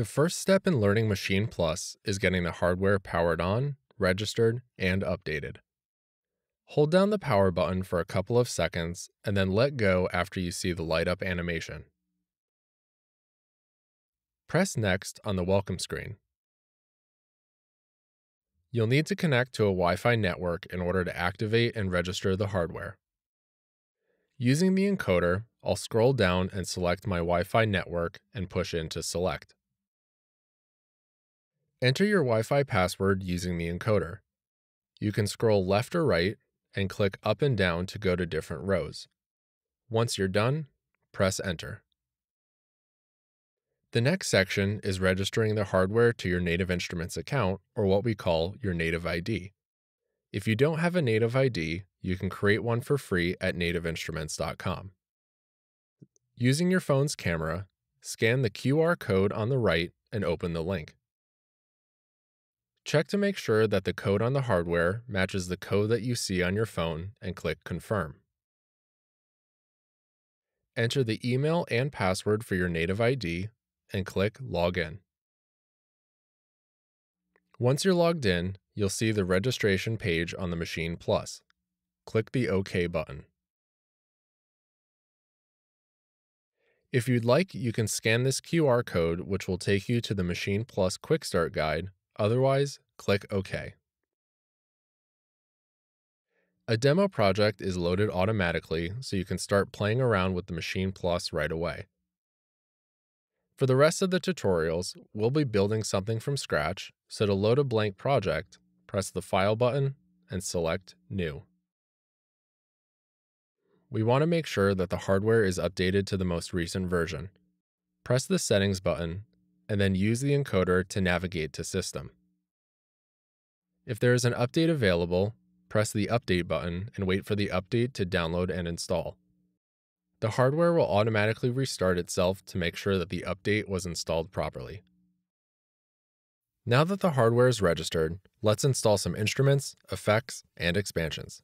The first step in learning Maschine Plus is getting the hardware powered on, registered, and updated. Hold down the power button for a couple of seconds and then let go after you see the light up animation. Press Next on the welcome screen. You'll need to connect to a Wi Fi network in order to activate and register the hardware. Using the encoder, I'll scroll down and select my Wi Fi network and push into Select. Enter your Wi Fi password using the encoder. You can scroll left or right and click up and down to go to different rows. Once you're done, press Enter. The next section is registering the hardware to your Native Instruments account, or what we call your Native ID. If you don't have a Native ID, you can create one for free at nativeinstruments.com. Using your phone's camera, scan the QR code on the right and open the link. Check to make sure that the code on the hardware matches the code that you see on your phone and click Confirm. Enter the email and password for your native ID and click Login. Once you're logged in, you'll see the registration page on the Maschine Plus. Click the OK button. If you'd like, you can scan this QR code, which will take you to the Maschine Plus Quick Start Guide, Otherwise, click OK. A demo project is loaded automatically so you can start playing around with the Maschine Plus right away. For the rest of the tutorials, we'll be building something from scratch, so to load a blank project, press the File button and select New. We want to make sure that the hardware is updated to the most recent version. Press the Settings button and then use the encoder to navigate to System. If there is an update available, press the Update button and wait for the update to download and install. The hardware will automatically restart itself to make sure that the update was installed properly. Now that the hardware is registered, let's install some instruments, effects, and expansions.